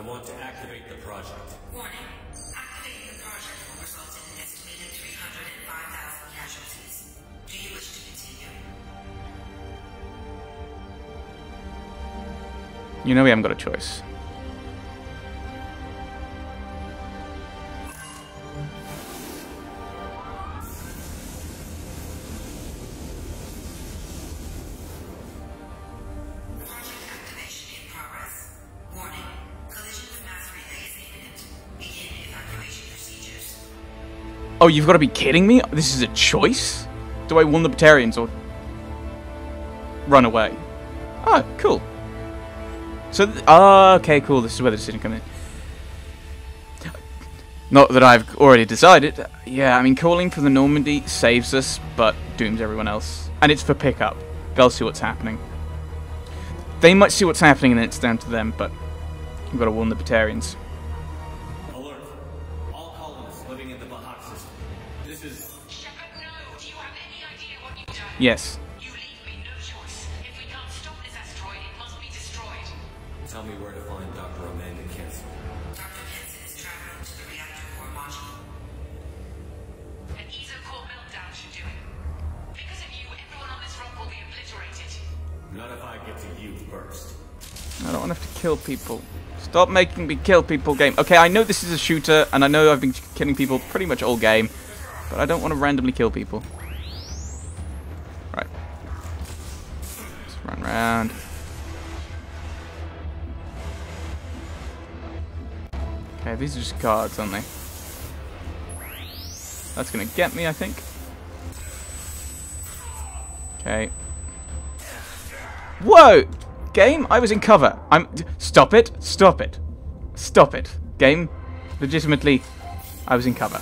I want to activate the project. Warning. Activating the project will result in an estimated 305,000 casualties. Do you wish to continue? You know we haven't got a choice. Oh, you've got to be kidding me? This is a choice? Do I warn the Batarians or run away? Oh, cool. So, ah, okay, cool. This is where the decision comes in. Not that I've already decided. Yeah, I mean, calling for the Normandy saves us, but dooms everyone else. And it's for pickup. They'll see what's happening. They might see what's happening, and then it's down to them, but you've got to warn the Batarians. Yes. You leave me no choice. If we can't stop this asteroid, it must be destroyed. Tell me where to find Dr. Amanda Kenson. Dr. Kenson is traveling to the reactor core module. An eezo core meltdown should do it. Because of you, everyone on this rock will be obliterated. Not if I get to you first. I don't want to have to kill people. Stop making me kill people game. Okay, I know this is a shooter, and I know I've been killing people pretty much all game, but I don't want to randomly kill people. Around. Okay, these are just cards, aren't they? That's gonna get me, I think. Okay. Whoa! Game, I was in cover. I'm. Stop it! Stop it! Stop it! Game, legitimately, I was in cover.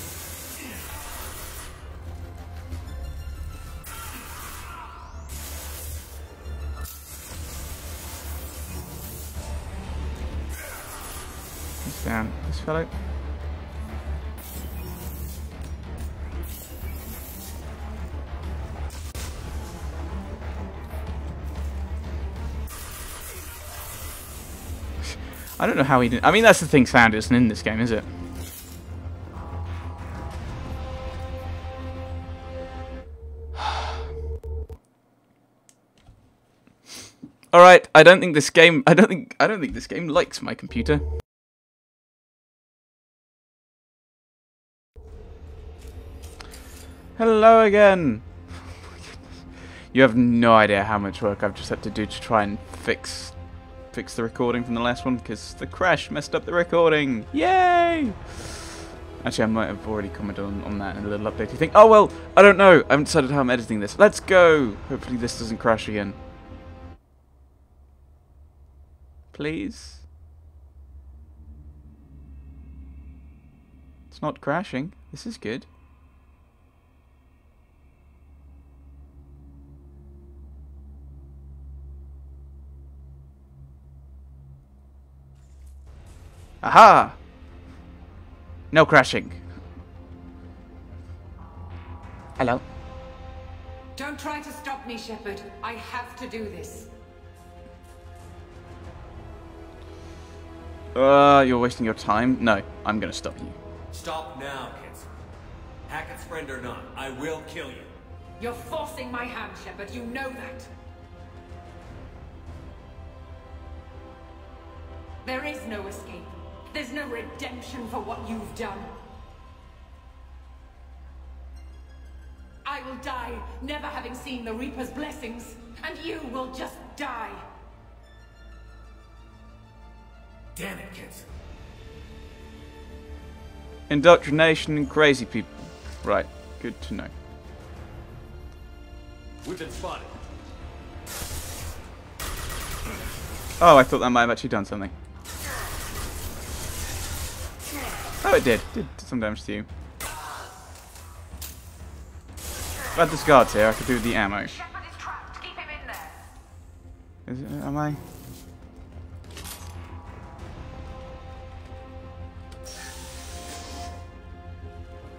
Fellow. I don't know how he did. I mean, that's the thing. Sound isn't in this game, is it? All right. I don't think this game. I don't think. I don't think this game likes my computer. Hello again. You have no idea how much work I've just had to do to try and fix fix the recording from the last one because the crash messed up the recording. Yay! Actually, I might have already commented on, on that in a little update. You think, oh well, I don't know. I haven't decided how I'm editing this. Let's go. Hopefully this doesn't crash again. Please. It's not crashing. This is good. Aha! No crashing. Hello. Don't try to stop me, Shepard. I have to do this. Uh, you're wasting your time. No, I'm gonna stop you. Stop now, Kenson. Hackett's friend or not, I will kill you. You're forcing my hand, Shepard. You know that. There is no escape. There's no redemption for what you've done. I will die, never having seen the Reaper's blessings, and you will just die. Damn it, Kenson. Indoctrination and crazy people. Right, good to know. We've been spotted. Oh, I thought that might have actually done something. Oh, it did. Did some damage to you. Glad this guard's here. I could do with the ammo. Shepard is. Keep him in there. Is it, am I?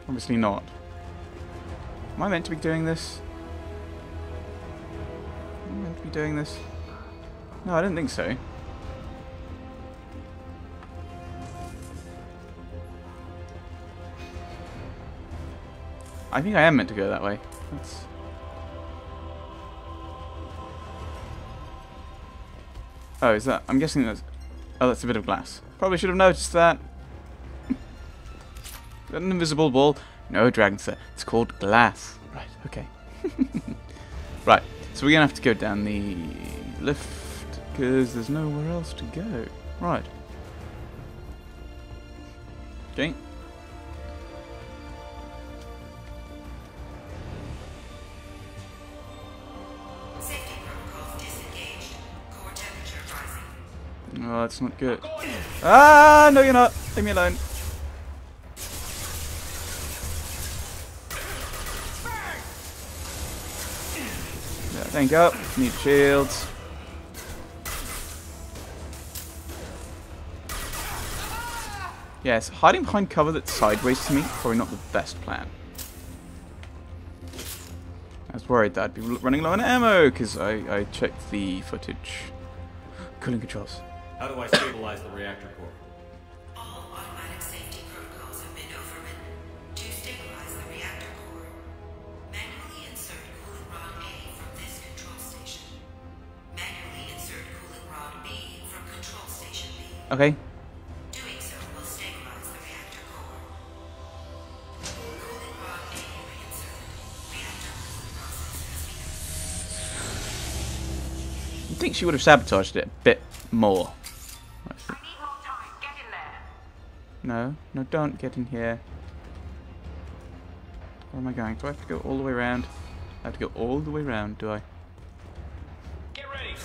Obviously not. Am I meant to be doing this? Am I meant to be doing this? No, I don't think so. I think I am meant to go that way. That's... Oh, is that... I'm guessing that's... Oh, that's a bit of glass. Probably should have noticed that. An invisible wall. No, Dragonster. It's called glass. Right, okay. right, so we're going to have to go down the lift because there's nowhere else to go. Right. Okay. Oh, that's not good. Ah, no, you're not. Leave me alone. Yeah, thank you. Need shields. Yes, hiding behind cover that's sideways to me probably not the best plan. I was worried that I'd be running low on ammo because I, I checked the footage. Cooling controls. How do I stabilize the reactor core? All automatic safety protocols have been overridden. To stabilize the reactor core, manually insert cooling rod A from this control station. Manually insert cooling rod B from control station B. Okay, Doing so will stabilize the reactor core. Cooling rod A reinserted. Reactor cooling process has begun. I think she would have sabotaged it a bit more. No, no, don't get in here. Where am I going? Do I have to go all the way around? I have to go all the way around, do I? Get ready!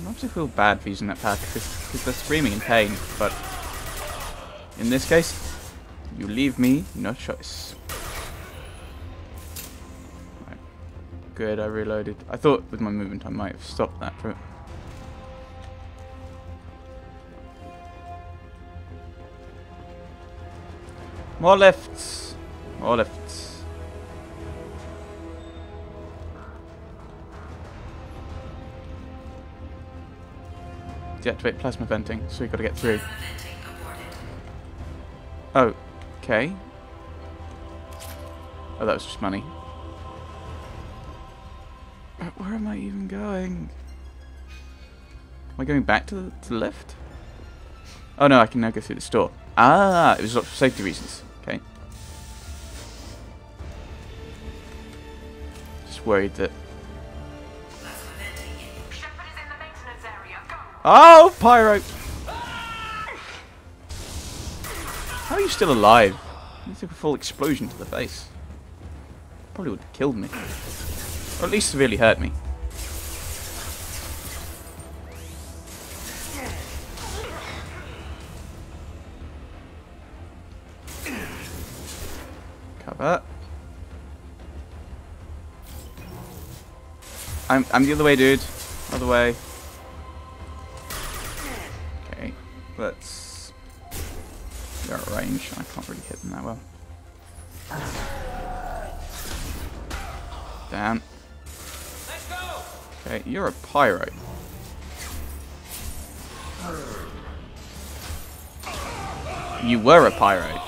I obviously feel bad for using that pack because they're screaming in pain, but in this case, you leave me no choice. Good, I reloaded. I thought with my movement I might have stopped that for More lifts! More lifts. Deactivate plasma venting, so we've got to get through. Plasma venting aborted. Oh, okay. Oh, that was just money. Even going? Am I going back to the, to the left? Oh no, I can now go through the store. Ah, it was for safety reasons. Okay. Just worried that. Oh, pyro! How are you still alive? You took a full explosion to the face. Probably would have killed me. Or at least severely hurt me. I'm I'm the other way, dude. Other way. Okay, let's. They're at range. I can't really hit them that well. Damn. Okay, you're a pyro. You were a pyro.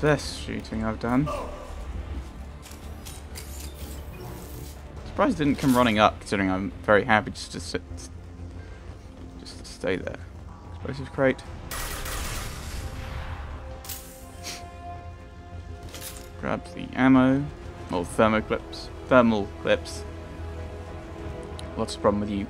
Best shooting I've done. Surprised didn't come running up, considering I'm very happy just to sit, just to stay there. Explosive crate. Grab the ammo, or thermo clips, thermal clips. What's the problem with you?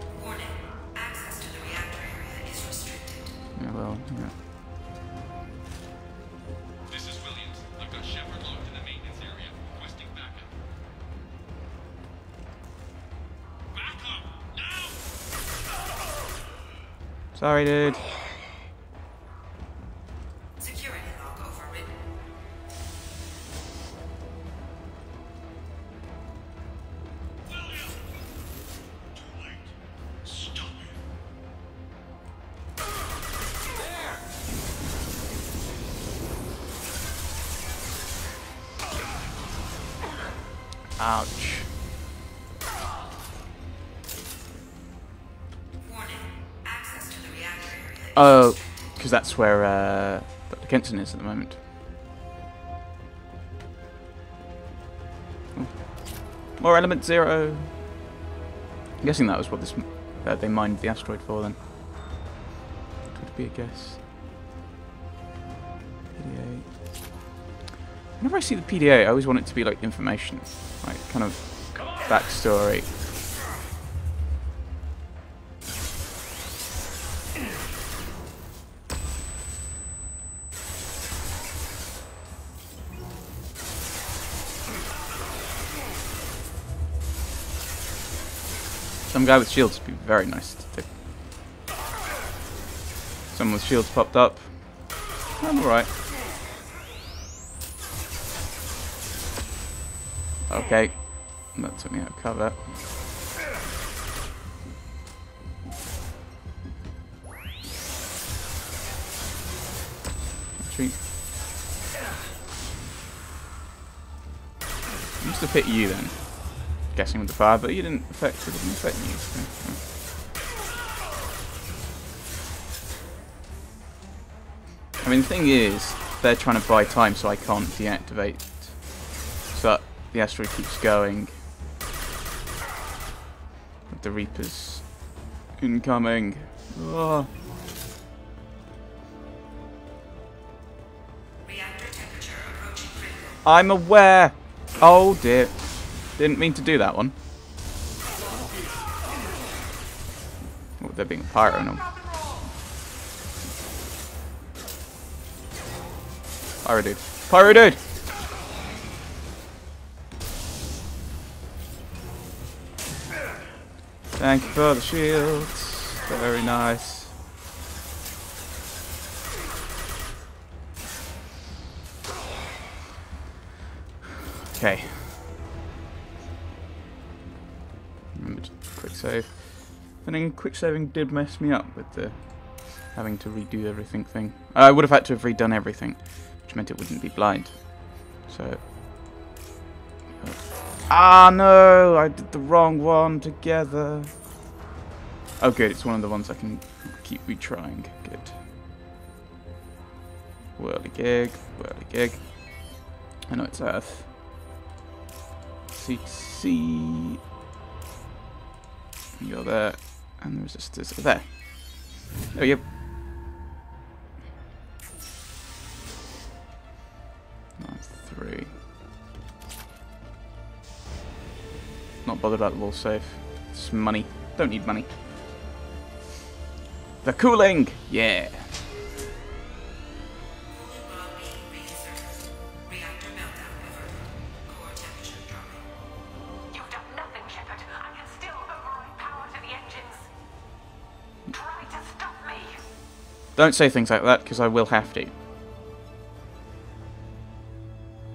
Sorry, dude. That's where uh, Dr. Kenson is at the moment. Oh. More element zero. I'm guessing that was what this uh, they mined the asteroid for then. Could be a guess. PDA. Whenever I see the PDA, I always want it to be like information, like kind of backstory. Some guy with shields would be very nice to take. Someone with shields popped up. I'm alright. Okay. That took me out of cover. Retreat. Must to hit you then. Guessing with the fire, but you didn't affect it, didn't affect me. so, yeah. I mean, the thing is, they're trying to buy time so I can't deactivate. So the asteroid keeps going. With the Reapers incoming. Oh. Reactor temperature approaching critical. I'm aware. Oh dear. Didn't mean to do that one. Oh, they're being pyro now. Pyro dude. Pyro dude! Thank you for the shields. Very nice. Okay. Save. I think quick saving did mess me up with the having to redo everything thing. I would have had to have redone everything, which meant it wouldn't be blind. So. Ah no! I did the wrong one together. Oh good, it's one of the ones I can keep retrying. Good. Whirly gig, whirly gig. I know it's Earth. CC. You're there, and the resistors are there. There we go. Three. Not bothered about the wall safe. It's money. Don't need money. The cooling! Yeah. Don't say things like that, because I will have to.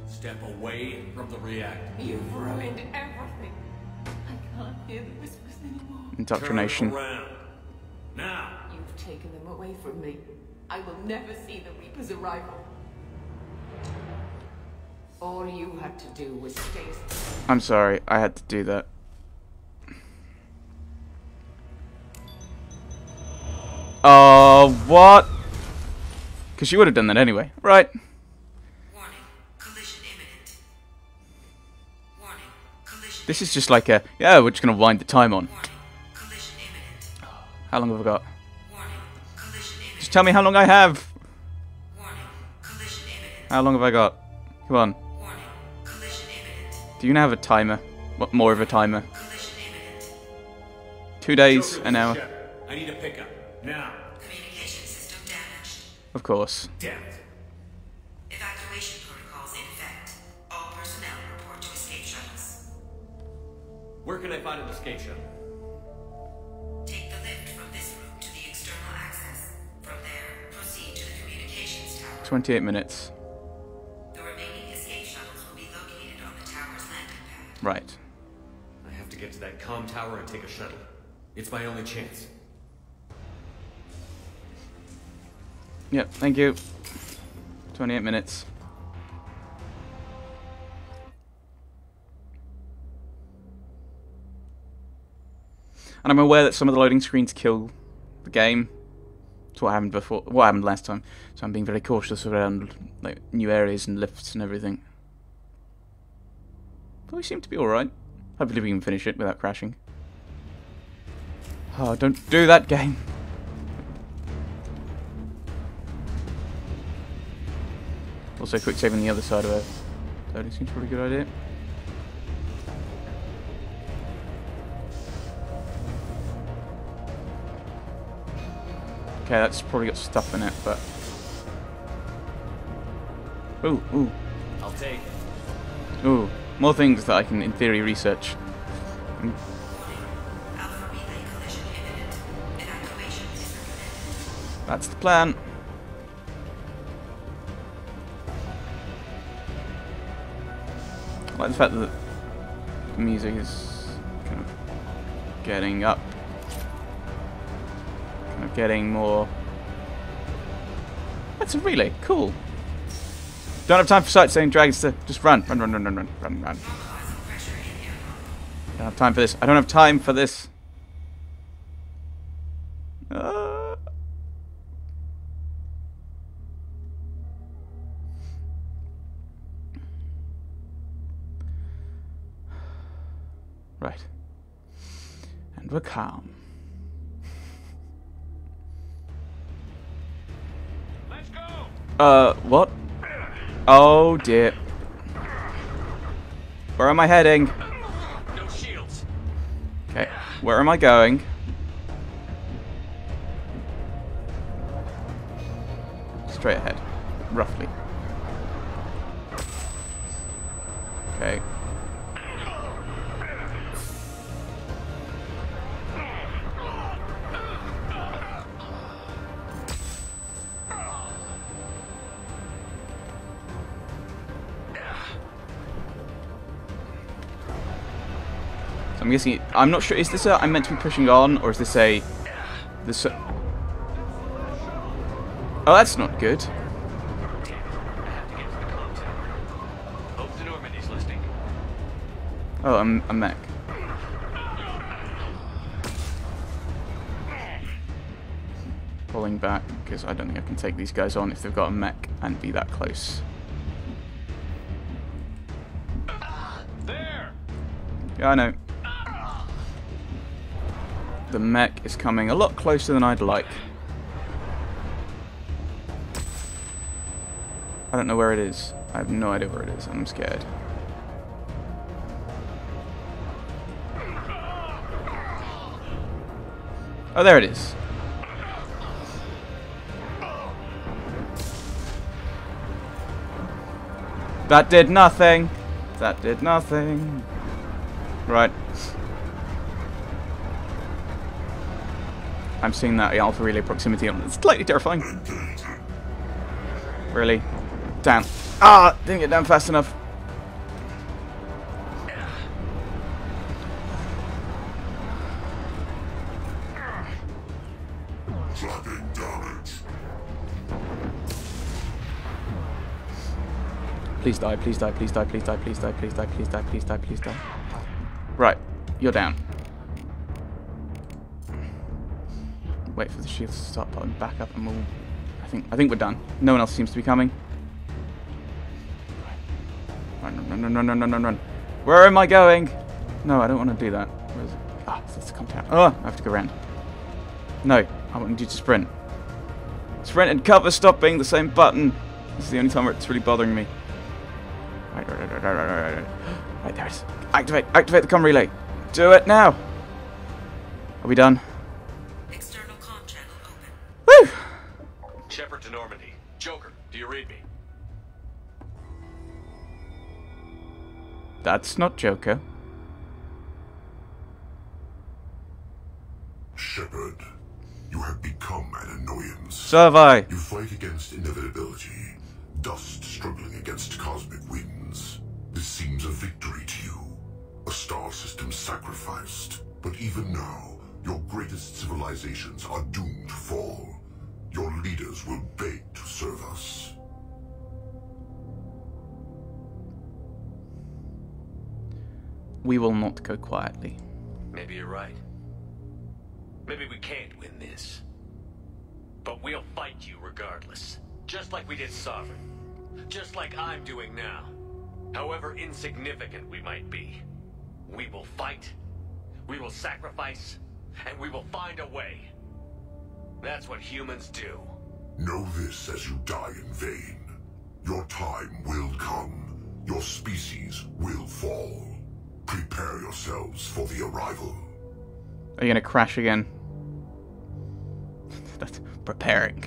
Step away from the reactor. You've ruined everything. I can't hear the whispers anymore. Indoctrination. Now. You've taken them away from me. I will never see the Reaper's arrival. All you had to do was stay. I'm sorry, I had to do that. Oh, what? Because she would have done that anyway. Right. Warning. Collision imminent. Warning. Collision. This is just like a, yeah, we're just going to wind the time on. Warning. Collision imminent. How long have I got? Warning. Collision imminent. Just tell me how long I have. Warning. Collision imminent. How long have I got? Come on. Warning. Collision imminent. Do you now have a timer? What, more of a timer? Collision imminent. Two days, an hour. I need a pickup. Now. Communication system damaged. Of course. Damn it. Evacuation protocols in effect. All personnel report to escape shuttles. Where can I find an escape shuttle? Take the lift from this room to the external access. From there, proceed to the communications tower. 28 minutes. The remaining escape shuttles will be located on the tower's landing pad. Right. I have to get to that com tower and take a shuttle. It's my only chance. Yep, thank you. 28 minutes. And I'm aware that some of the loading screens kill the game. That's what happened before, what happened last time. So I'm being very cautious around like new areas and lifts and everything. But we seem to be alright. Hopefully we can finish it without crashing. Oh, don't do that game. Also, quick save on the other side of it. That seems probably a pretty good idea. Okay, that's probably got stuff in it, but... Ooh, ooh, I'll take it. ooh. More things that I can, in theory, research. Mm. Alpha relay collision imminent. Evacuation is recommended. That's the plan. Like the fact that the music is kind of getting up. Kind of getting more... That's a relay. Cool. Don't have time for sightseeing dragons to just run. Run, run, run, run, run, run, run. Don't have time for this. I don't have time for this. And we're calm. Let's go! Uh, what? Oh dear. Where am I heading? No shields. Okay, where am I going? Straight ahead, roughly. Okay. I'm guessing. I'm not sure. Is this a? I'm meant to be pushing on, or is this a? This. A, oh, that's not good. Damn it. I have to get to the comm tower. Hope the Normandy's listening. Oh, I'm a mech. Pulling back because I don't think I can take these guys on if they've got a mech and be that close. There! Yeah, I know. The mech is coming a lot closer than I'd like. I don't know where it is. I have no idea where it is. I'm scared. Oh, there it is. That did nothing. That did nothing. Right. I'm seeing that alpha relay proximity on it's slightly terrifying. Really? Damn. Ah, didn't get down fast enough. Please die, please die, please die, please die, please die, please die, please die, please die, please die. Right, you're down. Wait for the shields to start popping back up and we'll I think I think we're done. No one else seems to be coming. Run, run, run, run, run, run, run, run. Where am I going? No, I don't want to do that. Where is it? Ah, let's come down. Oh, I have to go around. No, I want you to sprint. Sprint and cover stop being the same button. This is the only time where it's really bothering me. Right, right, right, right, right, right, right. Right, there it is. Activate, activate the com relay. Do it now. Are we done? External comm channel open. Woo! Shepard to Normandy. Joker, do you read me? That's not Joker. Shepard, you have become an annoyance. So have I. You fight against inevitability, dust struggling against cosmic winds. This seems a victory to you, a star system sacrificed. But even now, your greatest civilizations are doomed to fall. Your leaders will beg to serve us. We will not go quietly. Maybe you're right. Maybe we can't win this. But we'll fight you regardless. Just like we did Sovereign. Just like I'm doing now. However insignificant we might be. We will fight, we will sacrifice, and we will find a way. That's what humans do. Know this as you die in vain. Your time will come. Your species will fall. Prepare yourselves for the arrival. Are you gonna crash again? That's preparing.